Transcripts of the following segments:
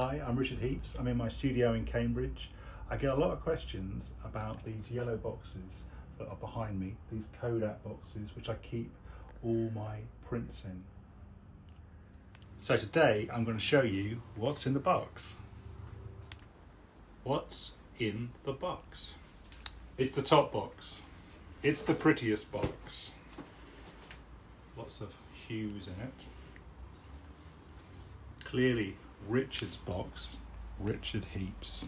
Hi, I'm Richard Heeps. I'm in my studio in Cambridge. I get a lot of questions about these yellow boxes that are behind me, these Kodak boxes, which I keep all my prints in. So today I'm going to show you what's in the box. What's in the box? It's the top box. It's the prettiest box. Lots of hues in it. Clearly Richard's box, Richard Heeps.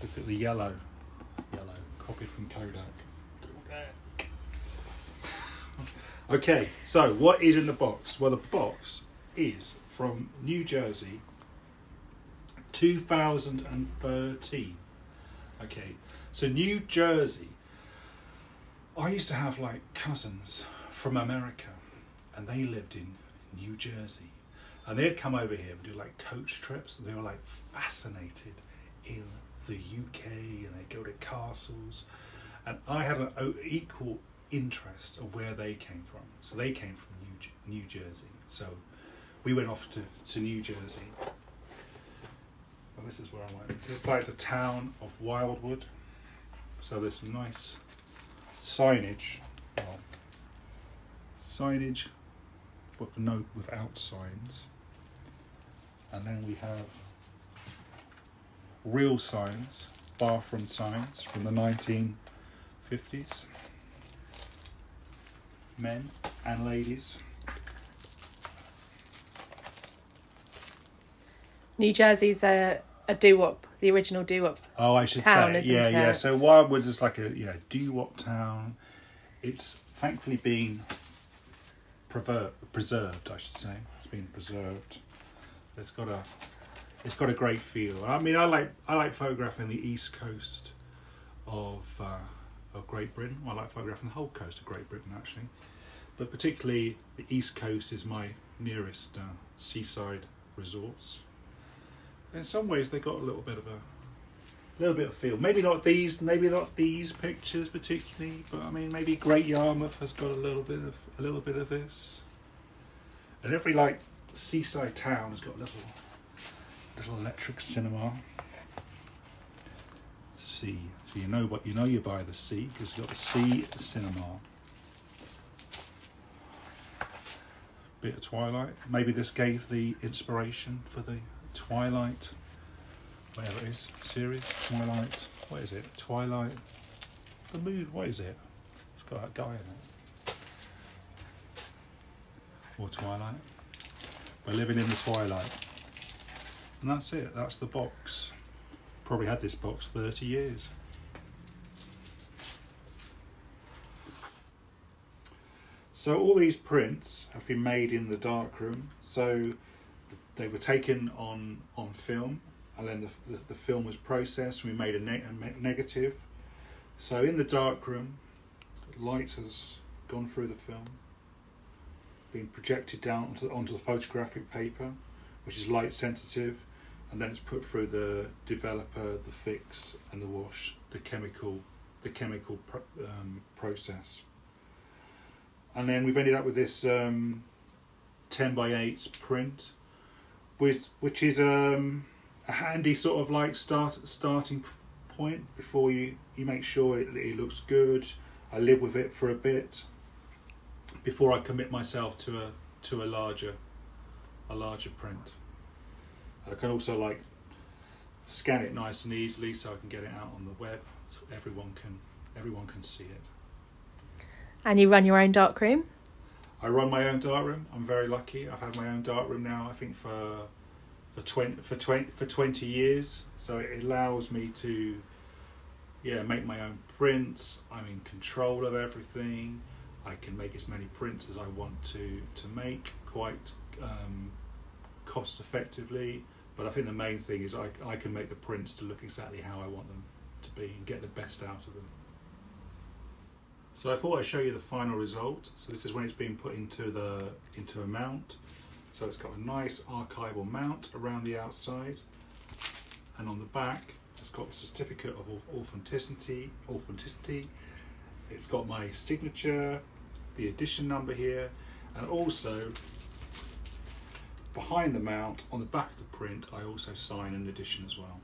Look at the yellow, yellow, copied from Kodak. Kodak. okay, so what is in the box? Well, the box is from New Jersey, 2013. Okay, so New Jersey, I used to have like cousins from America, and they lived in New Jersey and they'd come over here and do like coach trips and they were like fascinated in the UK and they'd go to castles. And I had an equal interest of where they came from. So they came from New, New Jersey. So we went off to, to New Jersey. And this is where I went. This is like the town of Wildwood. So there's some nice signage. Well, signage but no without signs and then we have real signs, bathroom signs from the 1950s, men and ladies. New Jersey's a, a doo-wop, the original doo-wop. Oh, I should town, say, yeah, yeah. So Wildwood is like a yeah doo-wop town. It's thankfully been preserved, I should say. It's been preserved. It's got a it's got a great feel. I mean, I like I like photographing the east coast of uh, of Great Britain. I like photographing the whole coast of Great Britain actually, but particularly the east coast is my nearest uh, seaside resorts. In some ways, they got a little bit of a little bit of feel. Maybe not these, maybe not these pictures particularly, but I mean, maybe Great Yarmouth has got a little bit of a little bit of this. And every like seaside town has got a little little electric cinema. Sea. So you know what you know you're by the sea because you've got the sea cinema. Bit of Twilight. Maybe this gave the inspiration for the Twilight, whatever it is, series. Twilight. What is it? Twilight. The mood. What is it? It's got that guy in it. Or Twilight. We're living in the twilight. And that's it, that's the box. Probably had this box 30 years. So all these prints have been made in the darkroom. So they were taken on on film, and then the, the, the film was processed. We made a, ne a negative. So in the darkroom, light has gone through the film being projected down onto, onto the photographic paper, which is light sensitive, and then it's put through the developer, the fix, and the wash, the chemical, the chemical pro um, process. And then we've ended up with this um, 10 by 8 print, which which is um, a handy sort of like start starting point before you you make sure it, it looks good. I live with it for a bit before I commit myself to a to a larger a larger print. I can also like scan it nice and easily so I can get it out on the web so everyone can everyone can see it. And you run your own darkroom? I run my own darkroom. I'm very lucky. I've had my own darkroom now I think for for 20 for 20 for 20 years so it allows me to yeah make my own prints. I'm in control of everything. I can make as many prints as I want to to make quite um, cost effectively. But I think the main thing is I, I can make the prints to look exactly how I want them to be and get the best out of them. So I thought I'd show you the final result. So this is when it's been put into the into a mount. So it's got a nice archival mount around the outside, and on the back it's got the certificate of authenticity. Authenticity. It's got my signature, the edition number here and also behind the mount on the back of the print, I also sign an edition as well.